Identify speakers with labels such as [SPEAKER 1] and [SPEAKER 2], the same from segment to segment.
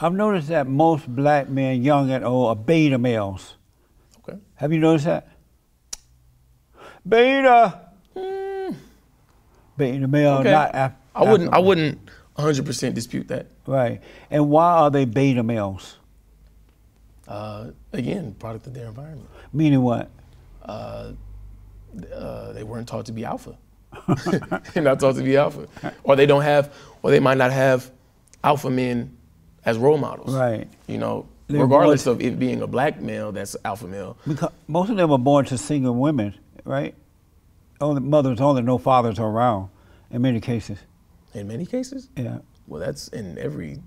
[SPEAKER 1] I've noticed that most black men, young and old, are beta males.
[SPEAKER 2] Okay.
[SPEAKER 1] Have you noticed that? Beta. Beta male,
[SPEAKER 2] Okay.
[SPEAKER 1] not af-
[SPEAKER 2] I wouldn't. I wouldn't 100 percent dispute that.
[SPEAKER 1] Right. And why are they beta males?
[SPEAKER 2] Uh, again, product of their environment.
[SPEAKER 1] Meaning what?
[SPEAKER 2] Uh, they weren't taught to be alpha. They're not taught to be alpha, or they don't have, or they might not have alpha men as role models.
[SPEAKER 1] Right.
[SPEAKER 2] You know,
[SPEAKER 1] They're
[SPEAKER 2] regardless
[SPEAKER 1] born-
[SPEAKER 2] of it being a black male that's alpha male.
[SPEAKER 1] Because most of them are born to single women, right? Only mothers, only no fathers are around. In many cases,
[SPEAKER 2] In many cases,
[SPEAKER 1] yeah.
[SPEAKER 2] well, that's in every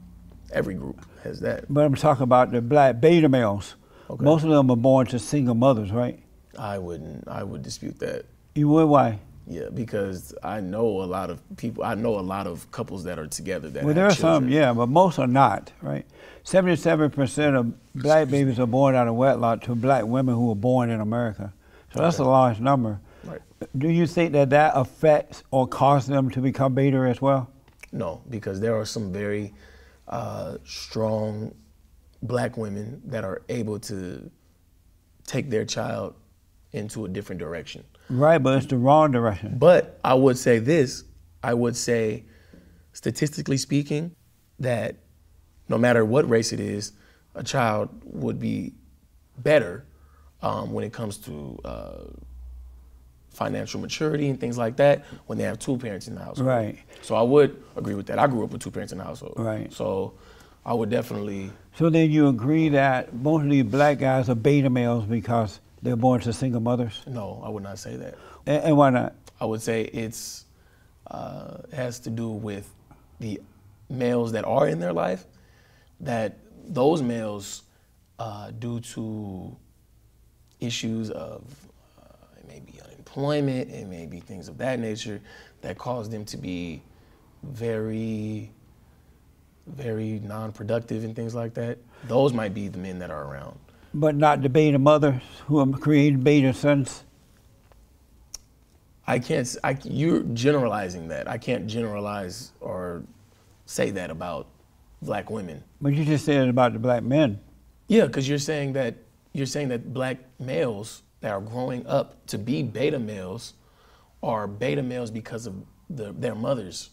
[SPEAKER 2] every group has that.
[SPEAKER 1] But I'm talking about the black beta males.
[SPEAKER 2] Okay.
[SPEAKER 1] Most of them are born to single mothers, right?
[SPEAKER 2] I wouldn't. I would dispute that.
[SPEAKER 1] You would why?
[SPEAKER 2] Yeah, because I know a lot of people. I know a lot of couples that are together that.
[SPEAKER 1] Well, there are some, yeah, but most are not, right? Seventy-seven percent of black babies are born out of wedlock to black women who were born in America. So that's a large number.
[SPEAKER 2] Right.
[SPEAKER 1] Do you think that that affects or causes them to become beta as well?
[SPEAKER 2] No, because there are some very uh, strong black women that are able to take their child into a different direction.
[SPEAKER 1] Right, but it's the wrong direction.
[SPEAKER 2] But I would say this I would say, statistically speaking, that no matter what race it is, a child would be better um, when it comes to uh, financial maturity and things like that when they have two parents in the household.
[SPEAKER 1] Right.
[SPEAKER 2] So I would agree with that. I grew up with two parents in the household.
[SPEAKER 1] Right.
[SPEAKER 2] So I would definitely,
[SPEAKER 1] So then you agree that most of these black guys are beta males because they're born to single mothers?
[SPEAKER 2] no, I would not say that.
[SPEAKER 1] And, and why not?
[SPEAKER 2] I would say it's uh, has to do with the males that are in their life. That those males, uh, due to issues of uh, it may be unemployment, it may be things of that nature, that cause them to be very, very non-productive and things like that. Those might be the men that are around.
[SPEAKER 1] But not to the beta mothers who are creating beta sons?
[SPEAKER 2] I can't. I, you're generalizing that. I can't generalize or say that about black women.
[SPEAKER 1] But you just said it about the black men.
[SPEAKER 2] Yeah, because you're saying that you're saying that black males that are growing up to be beta males are beta males because of the, their mothers.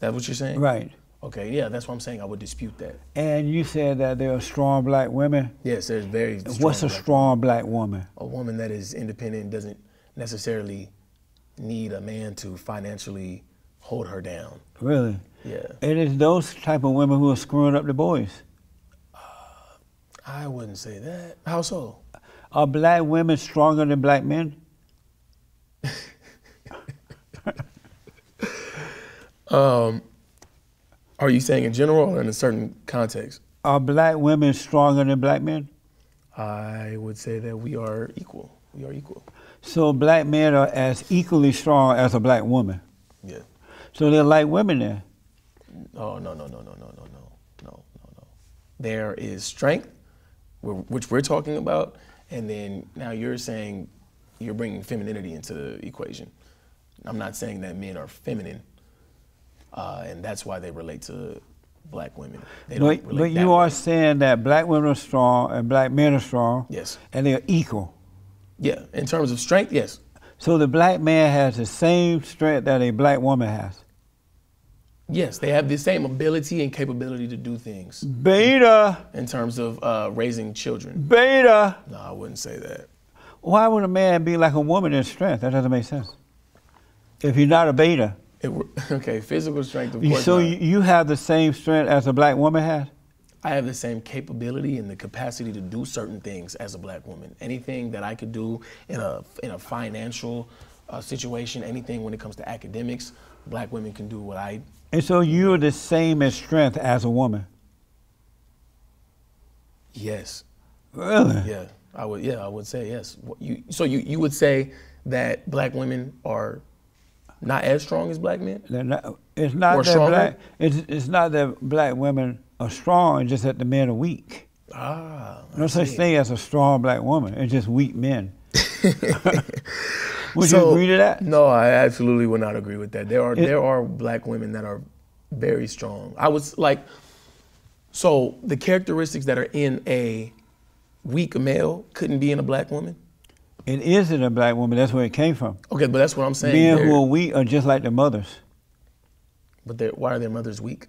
[SPEAKER 2] That's what you're saying?
[SPEAKER 1] Right.
[SPEAKER 2] Okay. Yeah, that's what I'm saying. I would dispute that.
[SPEAKER 1] And you said that there are strong black women.
[SPEAKER 2] Yes, there's very.
[SPEAKER 1] What's a strong black woman?
[SPEAKER 2] A woman that is independent doesn't necessarily need a man to financially hold her down.
[SPEAKER 1] Really?
[SPEAKER 2] Yeah.
[SPEAKER 1] And It is those type of women who are screwing up the boys.
[SPEAKER 2] I wouldn't say that. How so?
[SPEAKER 1] Are black women stronger than black men?
[SPEAKER 2] Um, are you saying in general or in a certain context?
[SPEAKER 1] Are black women stronger than black men?
[SPEAKER 2] I would say that we are equal. We are equal.
[SPEAKER 1] So black men are as equally strong as a black woman.
[SPEAKER 2] Yeah.
[SPEAKER 1] So they're like women then.
[SPEAKER 2] Oh no no no no no no no no no no. There is strength, which we're talking about, and then now you're saying you're bringing femininity into the equation. I'm not saying that men are feminine, uh, and that's why they relate to black women. They don't
[SPEAKER 1] But, but you are
[SPEAKER 2] way.
[SPEAKER 1] saying that black women are strong and black men are strong.
[SPEAKER 2] Yes.
[SPEAKER 1] And they're equal.
[SPEAKER 2] Yeah. In terms of strength, yes.
[SPEAKER 1] So the black man has the same strength that a black woman has.
[SPEAKER 2] Yes, they have the same ability and capability to do things
[SPEAKER 1] Beta,
[SPEAKER 2] in terms of uh, raising children.
[SPEAKER 1] beta.
[SPEAKER 2] No, I wouldn't say that.
[SPEAKER 1] Why would a man be like a woman in strength? That doesn't make sense. If you're not a beta.
[SPEAKER 2] It, okay, physical strength, of course.
[SPEAKER 1] so
[SPEAKER 2] not.
[SPEAKER 1] you you have the same strength as a black woman has?
[SPEAKER 2] I have the same capability and the capacity to do certain things as a black woman. Anything that I could do in a in a financial uh, situation, anything when it comes to academics, black women can do what I.
[SPEAKER 1] And so you're the same in strength as a woman?
[SPEAKER 2] Yes,
[SPEAKER 1] Really?
[SPEAKER 2] yeah, I would. Yeah, I would say yes. You so you you would say that black women are not as strong as black men?
[SPEAKER 1] They're not, it's not
[SPEAKER 2] Or
[SPEAKER 1] that
[SPEAKER 2] stronger?
[SPEAKER 1] black. It's, it's not that black women are strong. It's just that the men are weak.
[SPEAKER 2] Ah,
[SPEAKER 1] No such thing as a strong black woman. It's just weak men. Would you agree to that?
[SPEAKER 2] No, I absolutely would not agree with that. There are
[SPEAKER 1] It-
[SPEAKER 2] there are black women that are very strong. I was like, So the characteristics that are in a weak male couldn't be in a black woman.
[SPEAKER 1] It is in a black woman. That's where it came from.
[SPEAKER 2] Okay, but that's what I'm saying.
[SPEAKER 1] Men who are weak are just like their mothers
[SPEAKER 2] but they're, why are their mothers weak?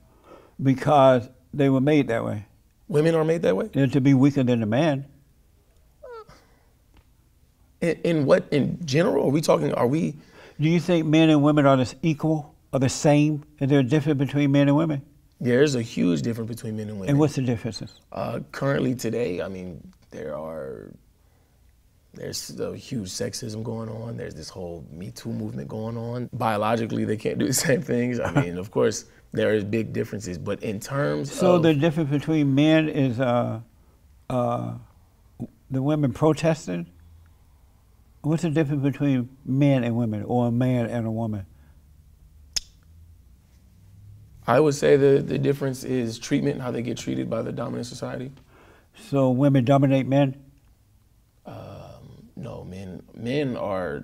[SPEAKER 1] because they were made that way.
[SPEAKER 2] Women are made that way.
[SPEAKER 1] They're to be weaker than the man.
[SPEAKER 2] In, in what? In general, are we talking? Are we?
[SPEAKER 1] Do you think men and women are this equal or the same? Is there a difference between men and women?
[SPEAKER 2] There's a huge difference between men and women.
[SPEAKER 1] And what's the differences?
[SPEAKER 2] Uh, currently today, I mean, there are there's a huge sexism going on. There's this whole Me Too movement going on. Biologically, they can't do the same things. I mean, of course, there is big differences, but in terms
[SPEAKER 1] So
[SPEAKER 2] of
[SPEAKER 1] the difference between men is uh, uh, the women protesting. What's the difference between men and women, or a man and a woman?
[SPEAKER 2] I would say the the difference is treatment, how they get treated by the dominant society.
[SPEAKER 1] So women dominate men.
[SPEAKER 2] No, men men are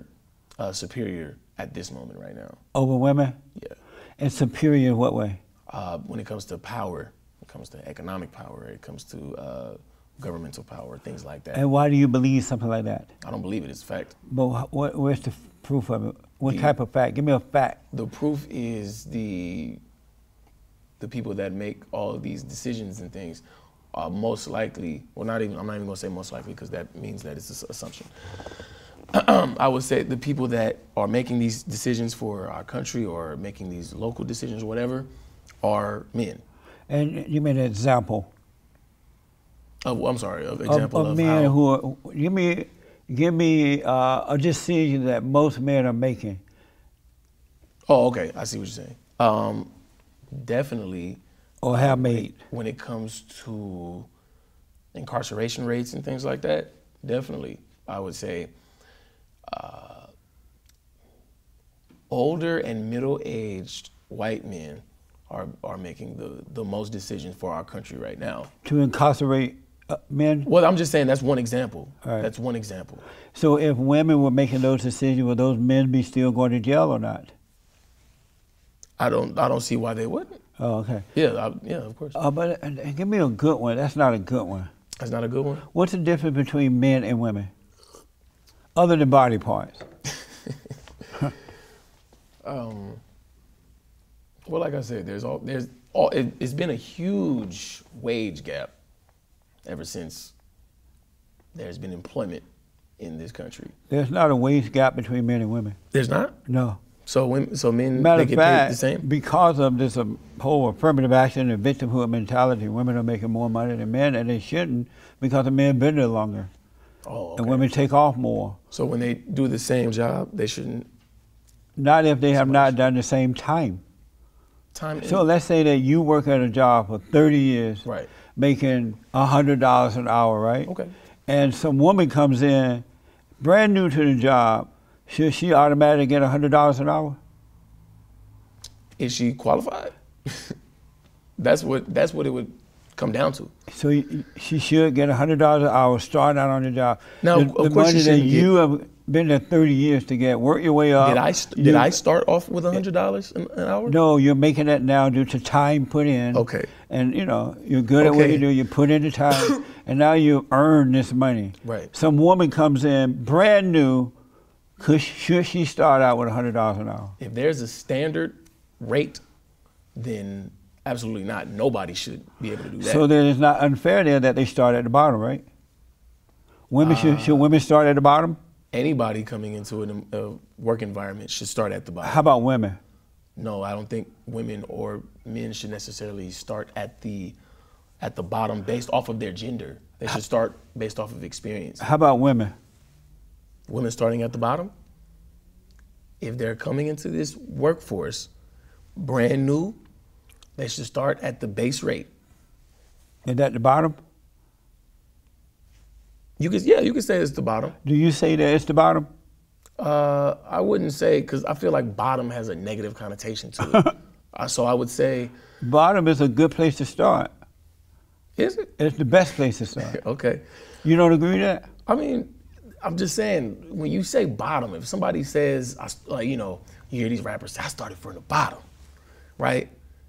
[SPEAKER 2] uh, superior at this moment right now.
[SPEAKER 1] over women?
[SPEAKER 2] Yeah.
[SPEAKER 1] And superior in what way?
[SPEAKER 2] Uh, when it comes to power, when it comes to economic power, it comes to uh, governmental power, things like that.
[SPEAKER 1] And why do you believe something like that?
[SPEAKER 2] I don't believe it. It's a fact.
[SPEAKER 1] But what, where's the proof of it? What
[SPEAKER 2] The-
[SPEAKER 1] type of fact? Give me a fact.
[SPEAKER 2] The proof is the the people that make all of these decisions and things are most likely, well, not even. I'm not even gonna say most likely because that means that it's an assumption. I would say the people that are making these decisions for our country or making these local decisions, whatever, are men.
[SPEAKER 1] And you made an example
[SPEAKER 2] Of, I'm sorry, of
[SPEAKER 1] of,
[SPEAKER 2] example
[SPEAKER 1] of
[SPEAKER 2] of,
[SPEAKER 1] men
[SPEAKER 2] how,
[SPEAKER 1] who are, give me, give me uh, a decision that most men are making.
[SPEAKER 2] Oh, okay. I see what you're saying. Um, definitely
[SPEAKER 1] Or have made.
[SPEAKER 2] when it comes to incarceration rates and things like that, definitely, I would say uh, older and middle-aged white men are, are making the, the most decisions for our country right now.
[SPEAKER 1] to incarcerate uh, men.
[SPEAKER 2] Well, I'm just saying that's one example.
[SPEAKER 1] Right.
[SPEAKER 2] That's one example.
[SPEAKER 1] So if women were making those decisions, would those men be still going to jail or not?
[SPEAKER 2] I don't I don't see why they wouldn't.
[SPEAKER 1] Oh, okay.
[SPEAKER 2] Yeah, I, yeah, of course.
[SPEAKER 1] Uh, but and, and give me a good one. That's not a good one.
[SPEAKER 2] That's not a good one.
[SPEAKER 1] What's the difference between men and women, other than body parts?
[SPEAKER 2] Um, well, like I said, there's all there's all. It, it's been a huge wage gap ever since there's been employment in this country.
[SPEAKER 1] There's not a wage gap between men and women.
[SPEAKER 2] There's not.
[SPEAKER 1] No.
[SPEAKER 2] So when so men
[SPEAKER 1] Matter
[SPEAKER 2] they get
[SPEAKER 1] fact,
[SPEAKER 2] paid the same.
[SPEAKER 1] because of this uh, whole affirmative action and victimhood mentality, women are making more money than men, and they shouldn't because the men have been there longer,
[SPEAKER 2] Oh,
[SPEAKER 1] and women take off more.
[SPEAKER 2] So when they do the same job, they shouldn't
[SPEAKER 1] Not if they have not done the same time.
[SPEAKER 2] time.
[SPEAKER 1] So let's say that you work at a job for 30 years,
[SPEAKER 2] right.
[SPEAKER 1] making $100 an hour, right?
[SPEAKER 2] Okay.
[SPEAKER 1] And some woman comes in, brand new to the job, should she automatically get $100 an hour?
[SPEAKER 2] Is she qualified? that's what that's what it would come down to.
[SPEAKER 1] So y- she should get $100 an hour starting out on the job.
[SPEAKER 2] Now,
[SPEAKER 1] the,
[SPEAKER 2] of
[SPEAKER 1] the
[SPEAKER 2] course
[SPEAKER 1] money that
[SPEAKER 2] shouldn't get-
[SPEAKER 1] you have been there 30 years to get, work your way up.
[SPEAKER 2] Did I st-
[SPEAKER 1] You-
[SPEAKER 2] did I start off with hundred dollars an an hour?
[SPEAKER 1] No, you're making that now due to time put in.
[SPEAKER 2] Okay.
[SPEAKER 1] And you know, you're good at what you do, you put in the time, and now you earn this money.
[SPEAKER 2] Right.
[SPEAKER 1] Some woman comes in brand new, could, should she start out with $100 an hour?
[SPEAKER 2] If there's a standard rate, then absolutely not. Nobody should be able to do that.
[SPEAKER 1] So then it's not unfair there that they start at the bottom, right? Women should,
[SPEAKER 2] Uh,
[SPEAKER 1] should women start at the bottom?
[SPEAKER 2] Anybody coming into an, a work environment should start at the bottom.
[SPEAKER 1] How about women?
[SPEAKER 2] No, I don't think women or men should necessarily start at the at the bottom based off of their gender. They should start based off of experience.
[SPEAKER 1] How about women?
[SPEAKER 2] Women starting at the bottom, if they're coming into this workforce brand new, they should start at the base rate.
[SPEAKER 1] Is that the bottom?
[SPEAKER 2] You could, yeah, you could say it's the bottom.
[SPEAKER 1] Do you say that it's the bottom?
[SPEAKER 2] Uh, I wouldn't say because I feel like bottom has a negative connotation to it. uh, so I would say,
[SPEAKER 1] Bottom is a good place to start.
[SPEAKER 2] is it
[SPEAKER 1] It's the best place to start.
[SPEAKER 2] okay?
[SPEAKER 1] You don't agree with that?
[SPEAKER 2] I mean, I'm just saying when you say bottom, if somebody says, I, like, you know, you hear these rappers say, I started from the bottom, right?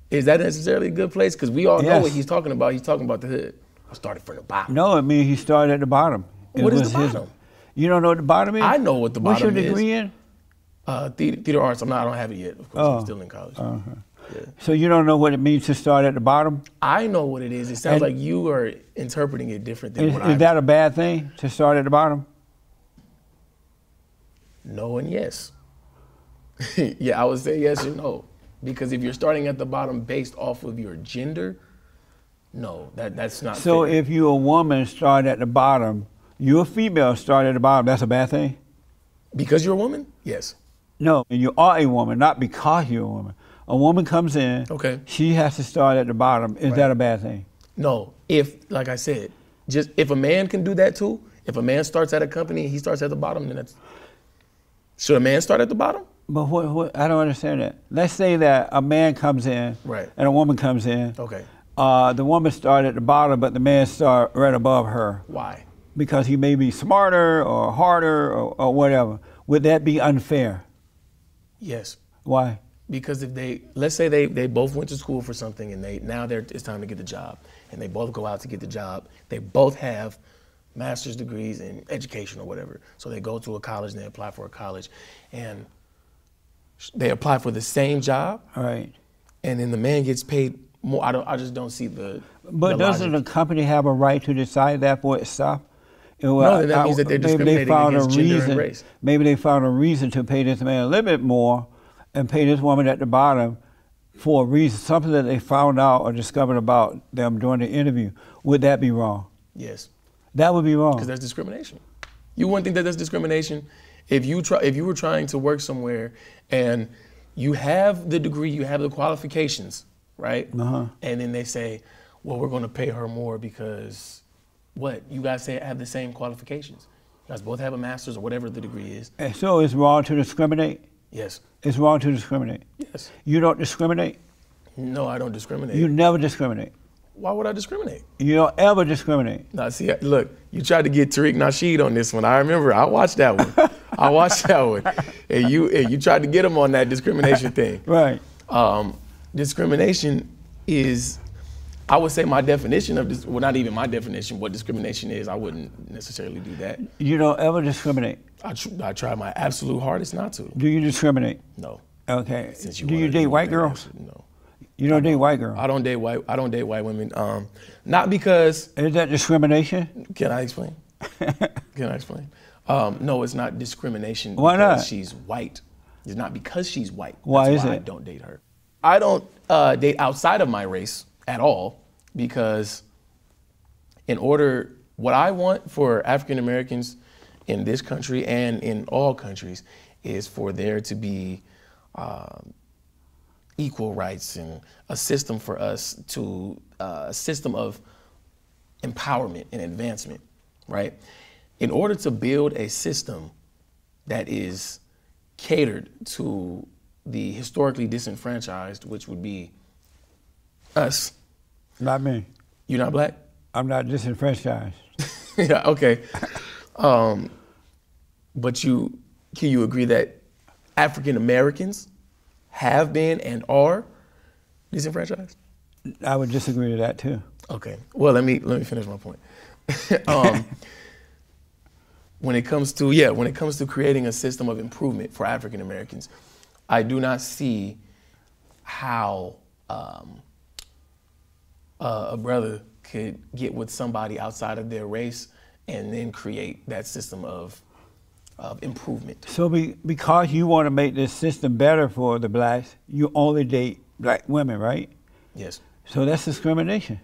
[SPEAKER 2] Is that necessarily a good place? Because we all know what he's talking about. He's talking about the hood. I started from the bottom.
[SPEAKER 1] No, I mean he started at the bottom. It
[SPEAKER 2] What is the bottom?
[SPEAKER 1] You don't know what the bottom is?
[SPEAKER 2] I know what the
[SPEAKER 1] What's
[SPEAKER 2] bottom
[SPEAKER 1] your
[SPEAKER 2] is.
[SPEAKER 1] degree in?
[SPEAKER 2] Uh, theater, theater arts. I'm not. I don't have it yet. Of course,
[SPEAKER 1] Oh.
[SPEAKER 2] I'm still in college. Uh-huh. Yeah.
[SPEAKER 1] So you don't know what it means to start at the bottom?
[SPEAKER 2] I know what it is. It sounds
[SPEAKER 1] And-
[SPEAKER 2] like you are interpreting it different than
[SPEAKER 1] Is,
[SPEAKER 2] what
[SPEAKER 1] is
[SPEAKER 2] I
[SPEAKER 1] that a bad thing to start at the bottom?
[SPEAKER 2] No and yes. yeah, I would say yes or no. Because if you're starting at the bottom based off of your gender, no, that that's not.
[SPEAKER 1] So
[SPEAKER 2] fair.
[SPEAKER 1] if you're a woman, start at the bottom. You're a female, start at the bottom. That's a bad thing?
[SPEAKER 2] because you're a woman, yes.
[SPEAKER 1] No, and you are a woman, not because you're a woman. A woman comes in.
[SPEAKER 2] Okay.
[SPEAKER 1] She has to start at the bottom. Is that a bad thing?
[SPEAKER 2] No, if like I said, just if a man can do that too, if a man starts at a company and he starts at the bottom, then that's. Should a man start at the bottom?
[SPEAKER 1] But what, what, I don't understand that. Let's say that a man comes in
[SPEAKER 2] Right.
[SPEAKER 1] and a woman comes in.
[SPEAKER 2] Okay.
[SPEAKER 1] Uh, the woman started at the bottom, but the man start right above her
[SPEAKER 2] Why?
[SPEAKER 1] because he may be smarter or harder or, or whatever. Would that be unfair?
[SPEAKER 2] Yes.
[SPEAKER 1] Why?
[SPEAKER 2] Because if they, let's say they, they both went to school for something and they now they're, it's time to get the job, and they both go out to get the job. They both have master's degrees in education or whatever. So they go to a college and they apply for a college, and they apply for the same job,
[SPEAKER 1] Right.
[SPEAKER 2] and then the man gets paid more. I don't. I just don't see the.
[SPEAKER 1] But
[SPEAKER 2] the
[SPEAKER 1] doesn't
[SPEAKER 2] logic.
[SPEAKER 1] the company have a right to decide that for itself?
[SPEAKER 2] No, then that means that they're
[SPEAKER 1] maybe they
[SPEAKER 2] discriminating
[SPEAKER 1] found
[SPEAKER 2] against
[SPEAKER 1] a
[SPEAKER 2] gender and
[SPEAKER 1] reason.
[SPEAKER 2] race.
[SPEAKER 1] Maybe they found a reason to pay this man a little bit more, and pay this woman at the bottom for a reason, something that they found out or discovered about them during the interview. Would that be wrong?
[SPEAKER 2] Yes.
[SPEAKER 1] That would be wrong.
[SPEAKER 2] because that's discrimination. You wouldn't think that that's discrimination if you try if you were trying to work somewhere and you have the degree, you have the qualifications, right?
[SPEAKER 1] Uh-huh.
[SPEAKER 2] And then they say, "Well, we're going to pay her more because what? You guys say have the same qualifications. You guys both have a master's or whatever the degree is."
[SPEAKER 1] And so it's wrong to discriminate.
[SPEAKER 2] Yes.
[SPEAKER 1] It's wrong to discriminate.
[SPEAKER 2] Yes.
[SPEAKER 1] You don't discriminate.
[SPEAKER 2] No, I don't discriminate.
[SPEAKER 1] You never discriminate.
[SPEAKER 2] Why would I discriminate?
[SPEAKER 1] You don't ever discriminate.
[SPEAKER 2] Now, see, look, you tried to get Tariq Nasheed on this one. I remember. I watched that one. I watched that one, and you and you tried to get him on that discrimination thing.
[SPEAKER 1] Right.
[SPEAKER 2] Um, discrimination is, I would say, my definition of this. Well, not even my definition. What discrimination is, I wouldn't necessarily do that.
[SPEAKER 1] You don't ever discriminate.
[SPEAKER 2] I, tr- I try my absolute hardest not to.
[SPEAKER 1] Do you discriminate?
[SPEAKER 2] No.
[SPEAKER 1] Okay.
[SPEAKER 2] Since you
[SPEAKER 1] Do you date white girls?
[SPEAKER 2] No.
[SPEAKER 1] You don't date white girls.
[SPEAKER 2] I don't date white. I don't date white women. Um, not because
[SPEAKER 1] Is that discrimination?
[SPEAKER 2] Can I explain? Can I explain? Um, no, it's not discrimination
[SPEAKER 1] Why
[SPEAKER 2] because
[SPEAKER 1] not?
[SPEAKER 2] she's white. It's not because she's white.
[SPEAKER 1] Why
[SPEAKER 2] That's
[SPEAKER 1] is
[SPEAKER 2] why I don't date her. I don't uh, date outside of my race at all because, in order, what I want for African Americans in this country and in all countries is for there to be um, equal rights and a system for us to uh, a system of empowerment and advancement, right? In order to build a system that is catered to the historically disenfranchised, which would be us.
[SPEAKER 1] Not me.
[SPEAKER 2] You're not black?
[SPEAKER 1] I'm not disenfranchised.
[SPEAKER 2] yeah, okay. Um, but you can you agree that African Americans have been and are disenfranchised?
[SPEAKER 1] I would disagree with that too.
[SPEAKER 2] Okay. Well, let me let me finish my point. um, when it comes to yeah, when it comes to creating a system of improvement for African Americans, I do not see how um, uh, a brother could get with somebody outside of their race and then create that system of of improvement.
[SPEAKER 1] So be, because you want to make this system better for the blacks, you only date black women, right?
[SPEAKER 2] Yes.
[SPEAKER 1] So that's discrimination.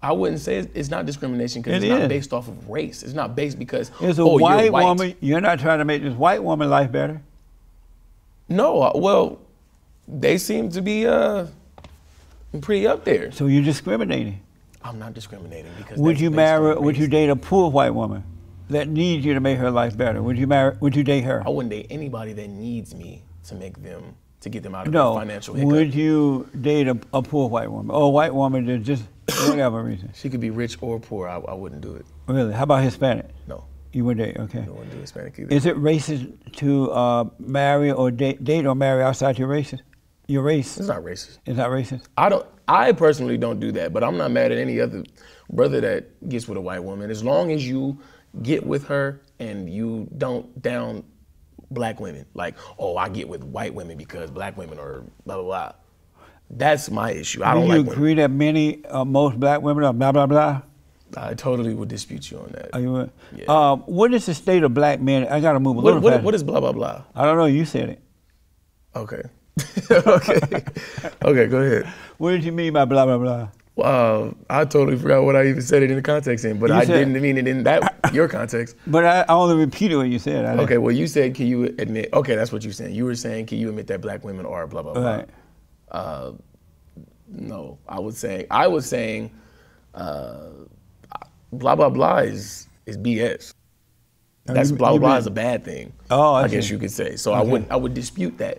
[SPEAKER 2] I wouldn't say it's, it's not discrimination because
[SPEAKER 1] It
[SPEAKER 2] it's not based off of race. It's not based because
[SPEAKER 1] It's a
[SPEAKER 2] oh,
[SPEAKER 1] white,
[SPEAKER 2] you're white.
[SPEAKER 1] woman. You're not trying to make this white woman life better.
[SPEAKER 2] No, uh, well, they seem to be uh, pretty up there.
[SPEAKER 1] So you're discriminating.
[SPEAKER 2] I'm not discriminating because
[SPEAKER 1] Would you marry? Would you date a poor white woman that needs you to make her life better? Would you marry? Would you date her?
[SPEAKER 2] I wouldn't date anybody that needs me to make them to get them out of
[SPEAKER 1] No.
[SPEAKER 2] financial hiccup.
[SPEAKER 1] Would you date a, a poor white woman or a white woman that just whatever reason?
[SPEAKER 2] She could be rich or poor. I, I wouldn't do it.
[SPEAKER 1] Really? How about Hispanic?
[SPEAKER 2] No,
[SPEAKER 1] You wouldn't date? Okay.
[SPEAKER 2] I wouldn't do Hispanic either.
[SPEAKER 1] Is it racist to uh, marry or date, date or marry outside your race? your race.
[SPEAKER 2] It's not racist.
[SPEAKER 1] It's not racist?
[SPEAKER 2] I don't. I personally don't do that, but I'm not mad at any other brother that gets with a white woman. As long as you get with her and you don't down black women, like oh I get with white women because black women are blah blah blah. That's my issue. I
[SPEAKER 1] Do
[SPEAKER 2] don't
[SPEAKER 1] you
[SPEAKER 2] like women.
[SPEAKER 1] agree that many, uh, most black women are blah blah blah?
[SPEAKER 2] I totally would dispute you on that.
[SPEAKER 1] Are you? uh,
[SPEAKER 2] Yeah.
[SPEAKER 1] Um, what is the state of black men? I gotta move a little
[SPEAKER 2] What, what, what is blah blah blah?
[SPEAKER 1] I don't know. You said it.
[SPEAKER 2] Okay. okay. okay. Go ahead.
[SPEAKER 1] What did you mean by blah blah blah?
[SPEAKER 2] I totally forgot what I even said it in the context in, but
[SPEAKER 1] You
[SPEAKER 2] I
[SPEAKER 1] said-
[SPEAKER 2] didn't mean it in that your context.
[SPEAKER 1] But I, I only repeated what you said. I
[SPEAKER 2] Okay, well, you said, can you admit? Okay, that's what you're saying. You were saying, can you admit that black women are blah blah blah?
[SPEAKER 1] Right.
[SPEAKER 2] Uh, no, I was saying, I was saying, uh, blah blah blah is is BS.
[SPEAKER 1] Oh,
[SPEAKER 2] That's
[SPEAKER 1] you-
[SPEAKER 2] blah blah
[SPEAKER 1] you
[SPEAKER 2] blah is a bad thing.
[SPEAKER 1] Oh, I
[SPEAKER 2] I, guess you could say. So I would I would dispute that.